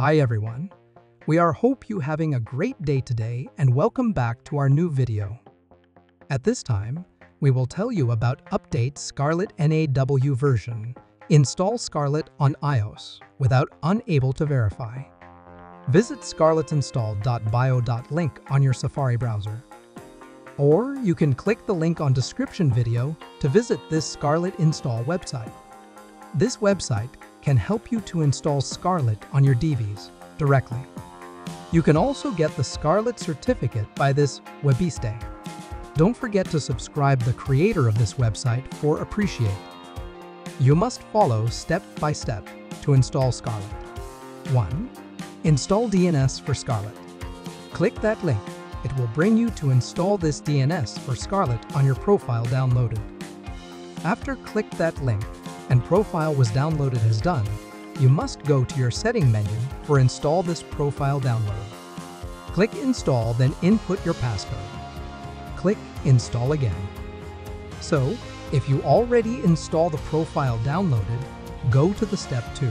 Hi everyone. We are hope you having a great day today and welcome back to our new video. At this time, we will tell you about update Scarlet NAW version. Install Scarlet on iOS without unable to verify. Visit scarletinstall.bio.link on your Safari browser. Or you can click the link on description video to visit this Scarlet install website. This website can help you to install Scarlet on your DVs directly. You can also get the Scarlet certificate by this Webiste. Don't forget to subscribe the creator of this website for Appreciate. You must follow step by step to install Scarlet. 1. Install DNS for Scarlet. Click that link. It will bring you to install this DNS for Scarlet on your profile downloaded. After click that link, and profile was downloaded as done, you must go to your setting menu for install this profile download. Click install then input your passcode. Click install again. So, if you already install the profile downloaded, go to the step 2.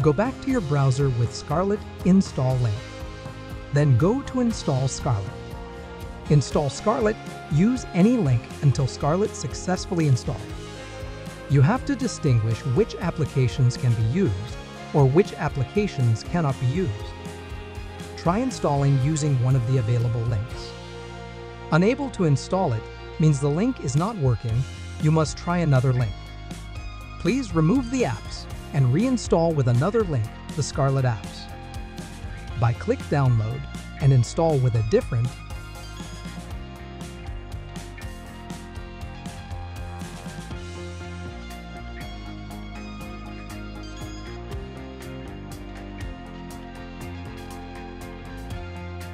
Go back to your browser with Scarlet install link. Then go to install Scarlet. Install Scarlet, use any link until Scarlet successfully installed. You have to distinguish which applications can be used or which applications cannot be used. Try installing using one of the available links. Unable to install it means the link is not working, you must try another link. Please remove the apps and reinstall with another link the Scarlet apps. By click download and install with a different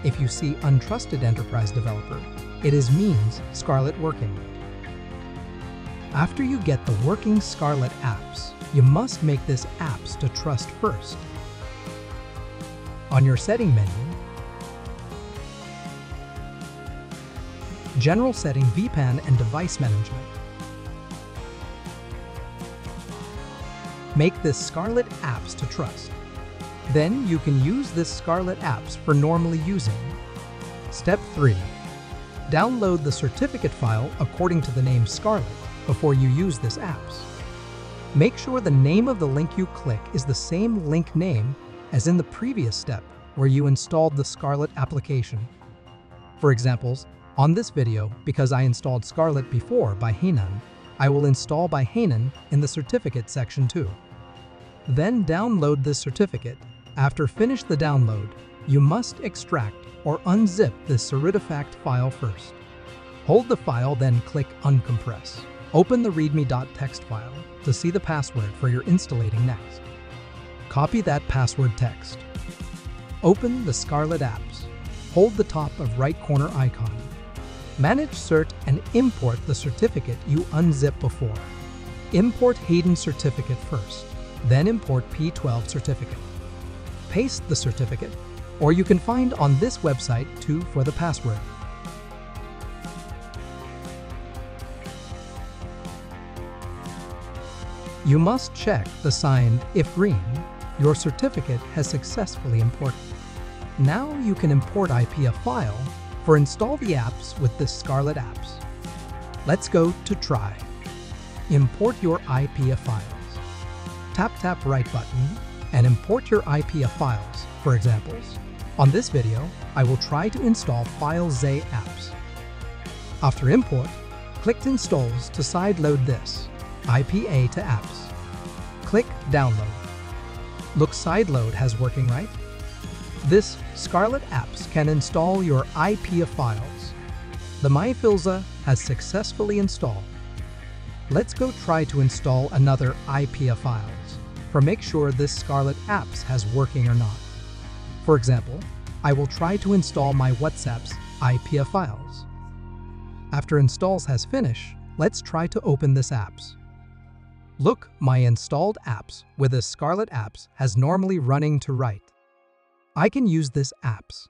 If you see untrusted enterprise developer, it is means Scarlet working. After you get the working Scarlet apps, you must make this apps to trust first. On your setting menu, General Setting VPN and Device Management. Make this Scarlet apps to trust. Then you can use this Scarlet apps for normally using. Step 3. Download the certificate file according to the name Scarlet before you use this apps. Make sure the name of the link you click is the same link name as in the previous step where you installed the Scarlet application. For examples, on this video, because I installed Scarlet before by Hainan, I will install by Hainan in the certificate section too. Then download this certificate after finish the download, you must extract or unzip the Certifact file first. Hold the file, then click Uncompress. Open the readme.txt file to see the password for your installating next. Copy that password text. Open the Scarlet apps. Hold the top of right corner icon. Manage cert and import the certificate you unzip before. Import Hayden certificate first, then import P12 certificate paste the certificate, or you can find on this website too for the password. You must check the signed if green, your certificate has successfully imported. Now you can import IPA file for install the apps with the Scarlet apps. Let's go to try. Import your IPA files. Tap tap right button and import your IPA files, for examples. On this video, I will try to install Filza apps. After import, click Installs to sideload this, IPA to apps. Click Download. Look sideload has working right? This Scarlet Apps can install your IPA files. The MyFilza has successfully installed. Let's go try to install another IPA files for make sure this Scarlet apps has working or not. For example, I will try to install my WhatsApp's IPA files. After installs has finished, let's try to open this apps. Look, my installed apps with the Scarlet apps has normally running to right. I can use this apps.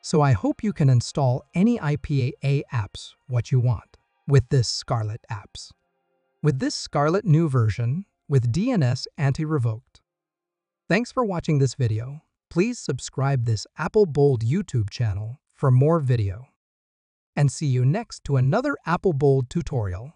So I hope you can install any IPA apps what you want with this Scarlet apps. With this Scarlet new version, with DNS anti-revoked. Thanks for watching this video. Please subscribe this Apple Bold YouTube channel for more video. And see you next to another Apple Bold tutorial.